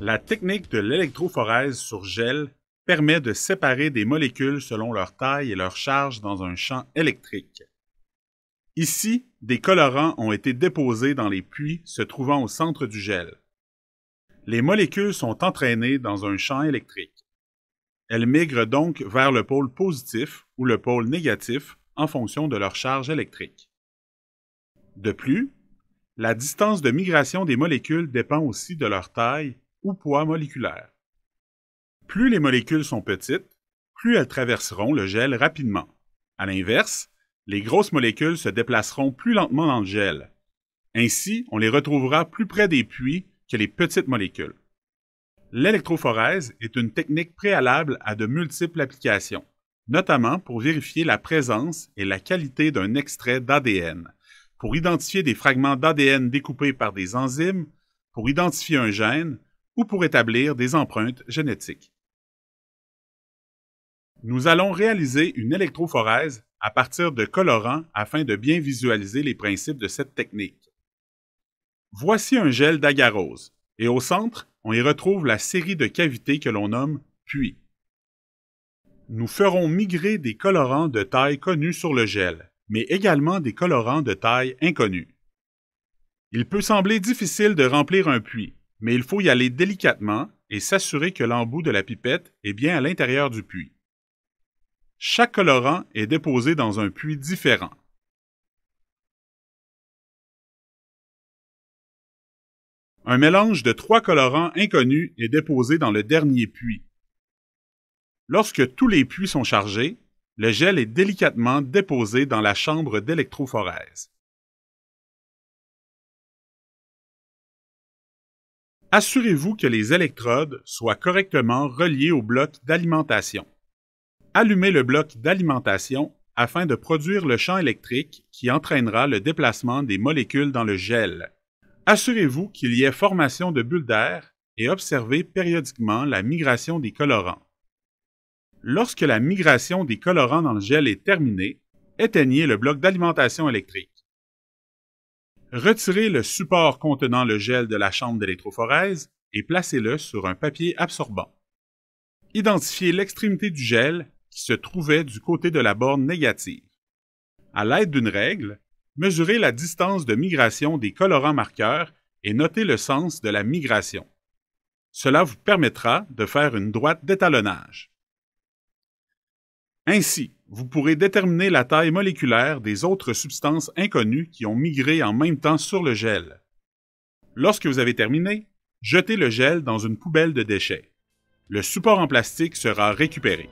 La technique de l'électrophorèse sur gel permet de séparer des molécules selon leur taille et leur charge dans un champ électrique. Ici, des colorants ont été déposés dans les puits se trouvant au centre du gel. Les molécules sont entraînées dans un champ électrique. Elles migrent donc vers le pôle positif ou le pôle négatif en fonction de leur charge électrique. De plus, la distance de migration des molécules dépend aussi de leur taille ou poids moléculaire. Plus les molécules sont petites, plus elles traverseront le gel rapidement. À l'inverse, les grosses molécules se déplaceront plus lentement dans le gel. Ainsi, on les retrouvera plus près des puits que les petites molécules. L'électrophorèse est une technique préalable à de multiples applications, notamment pour vérifier la présence et la qualité d'un extrait d'ADN, pour identifier des fragments d'ADN découpés par des enzymes, pour identifier un gène ou pour établir des empreintes génétiques. Nous allons réaliser une électrophorèse à partir de colorants afin de bien visualiser les principes de cette technique. Voici un gel d'agarose, et au centre, on y retrouve la série de cavités que l'on nomme puits. Nous ferons migrer des colorants de taille connue sur le gel, mais également des colorants de taille inconnue. Il peut sembler difficile de remplir un puits, mais il faut y aller délicatement et s'assurer que l'embout de la pipette est bien à l'intérieur du puits. Chaque colorant est déposé dans un puits différent. Un mélange de trois colorants inconnus est déposé dans le dernier puits. Lorsque tous les puits sont chargés, le gel est délicatement déposé dans la chambre d'électrophorèse. Assurez-vous que les électrodes soient correctement reliées au bloc d'alimentation. Allumez le bloc d'alimentation afin de produire le champ électrique qui entraînera le déplacement des molécules dans le gel. Assurez-vous qu'il y ait formation de bulles d'air et observez périodiquement la migration des colorants. Lorsque la migration des colorants dans le gel est terminée, éteignez le bloc d'alimentation électrique. Retirez le support contenant le gel de la chambre d'électrophorèse et placez-le sur un papier absorbant. Identifiez l'extrémité du gel qui se trouvait du côté de la borne négative. À l'aide d'une règle, mesurez la distance de migration des colorants marqueurs et notez le sens de la migration. Cela vous permettra de faire une droite d'étalonnage. Ainsi, vous pourrez déterminer la taille moléculaire des autres substances inconnues qui ont migré en même temps sur le gel. Lorsque vous avez terminé, jetez le gel dans une poubelle de déchets. Le support en plastique sera récupéré.